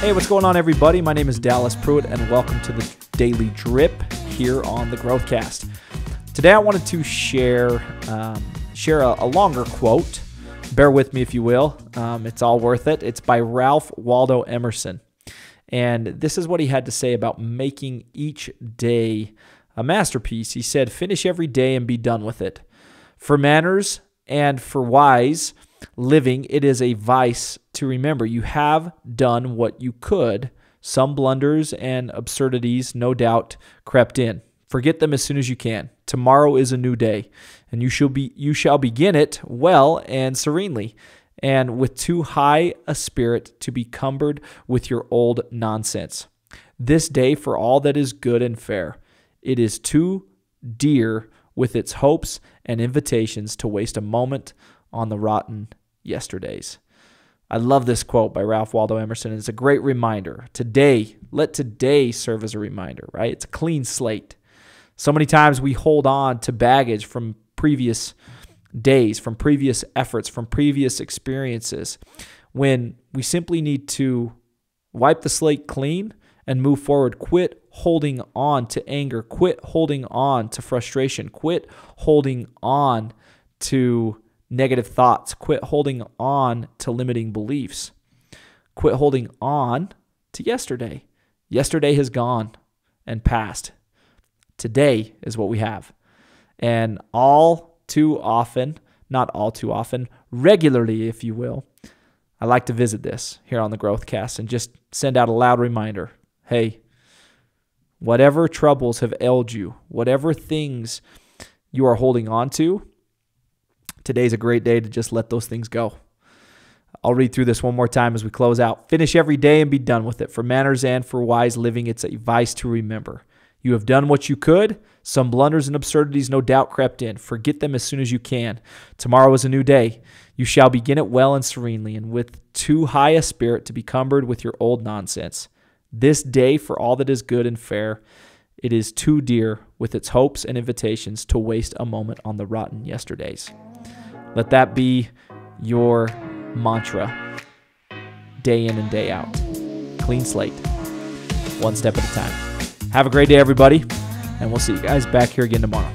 Hey, what's going on, everybody? My name is Dallas Pruitt, and welcome to the Daily Drip here on the Growthcast. Today, I wanted to share um, share a, a, longer quote. Bear with me, if you will. Um, it's all worth it. It's by Ralph Waldo Emerson, and this is what he had to say about making each day a masterpiece. He said, "Finish every day and be done with it." For manners and for wise living, it is a vice to remember. You have done what you could. Some blunders and absurdities, no doubt, crept in. Forget them as soon as you can. Tomorrow is a new day, and you shall be you shall begin it well and serenely, and with too high a spirit to be cumbered with your old nonsense. This day for all that is good and fair. It is too dear with its hopes and invitations to waste a moment on the rotten yesterdays. I love this quote by Ralph Waldo Emerson. It's a great reminder. Today, let today serve as a reminder, right? It's a clean slate. So many times we hold on to baggage from previous days, from previous efforts, from previous experiences, when we simply need to wipe the slate clean and move forward. Quit holding on to anger. Quit holding on to frustration. Quit holding on to negative thoughts. Quit holding on to limiting beliefs. Quit holding on to yesterday. Yesterday has gone and passed. Today is what we have. And all too often, not all too often, regularly, if you will, I like to visit this here on the Growthcast and just send out a loud reminder hey, whatever troubles have ailed you, whatever things you are holding on to, today's a great day to just let those things go. I'll read through this one more time as we close out. Finish every day and be done with it. For manners and for wise living, it's a vice to remember. You have done what you could. Some blunders and absurdities no doubt crept in. Forget them as soon as you can. Tomorrow is a new day. You shall begin it well and serenely, and with too high a spirit to be cumbered with your old nonsense. This day, for all that is good and fair, it is too dear with its hopes and invitations to waste a moment on the rotten yesterdays. Let that be your mantra day in and day out. Clean slate, one step at a time. Have a great day, everybody, and we'll see you guys back here again tomorrow.